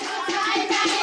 I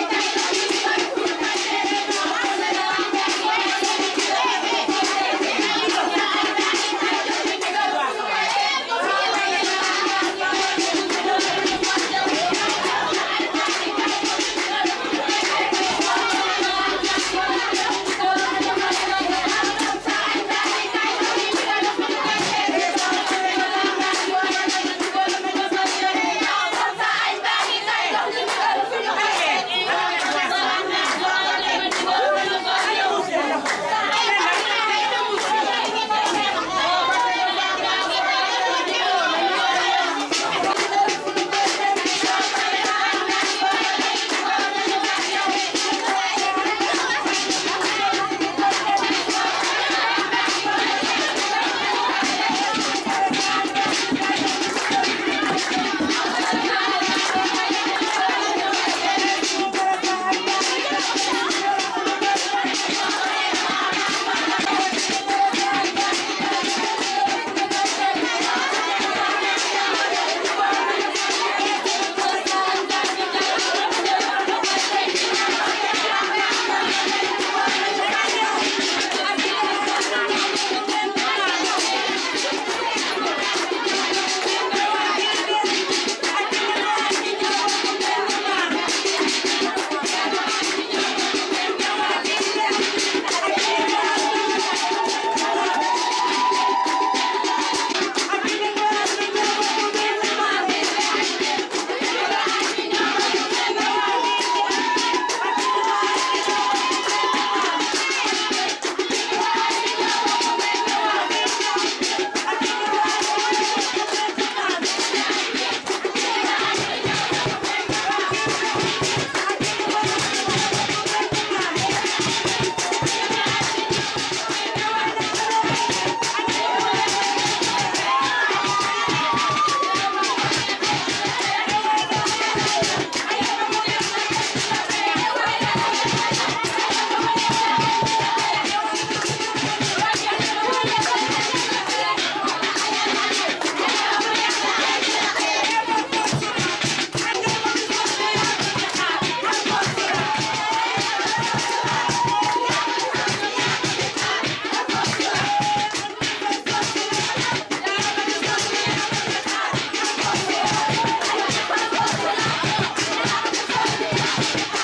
thank you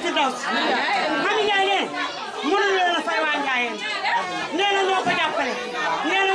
jannatul firdaws mami Ndiaye nee na mënul leen a fay waa Ndiaye nee na ñoo ko jàppale nee na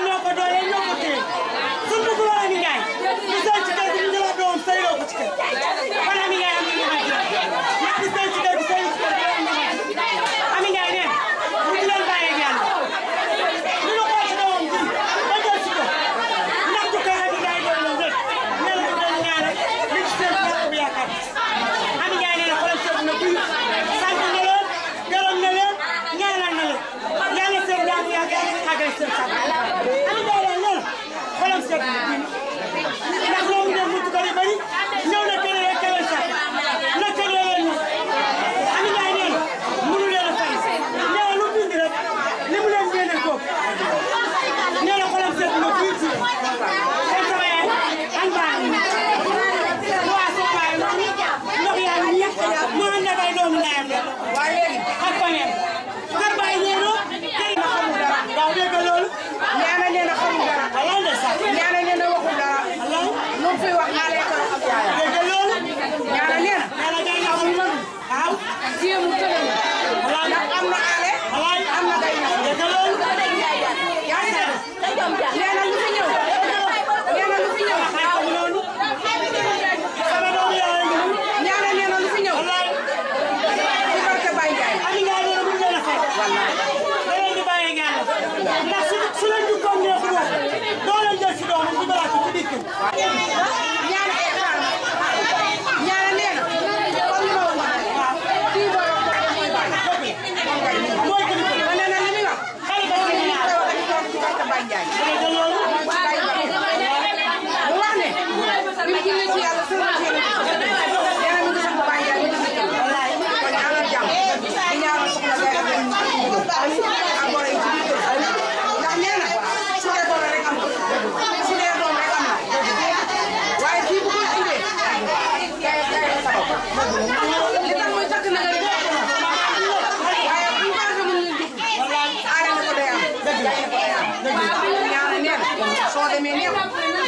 ñaanal neen soo demee neex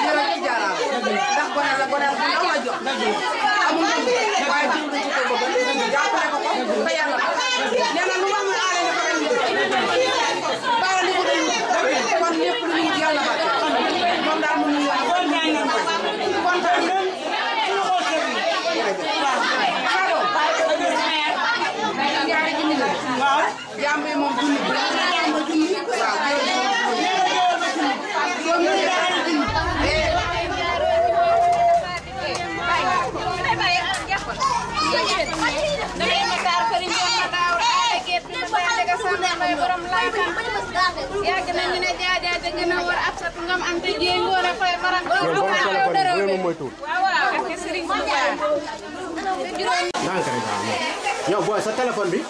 jërëjëf jaaraama ndax gone la gone bu ndaw la jox amul njëriñ waaye jiw bi ci ko bëgg jàppale ko ko ba yàlla ko nee na lu ma mën aale ne ko ren ñu baara li ko doon kon lépp lu ñu yàlla ba moom daal mënu ñu kontaan waaw jàmm moom dund waaw waaw. sa téléphone bi.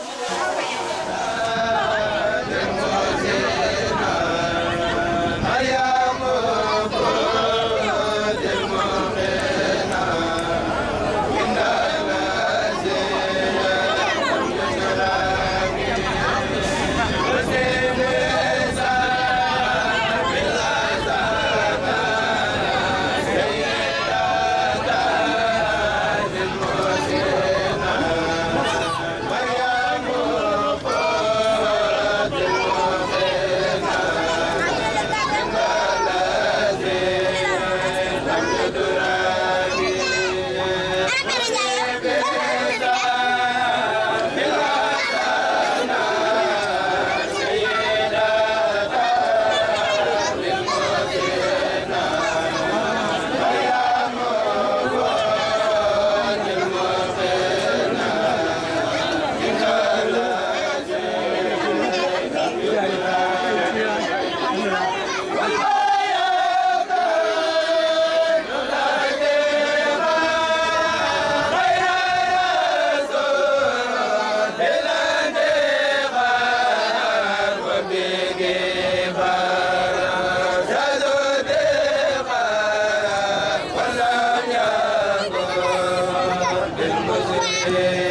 Yeah.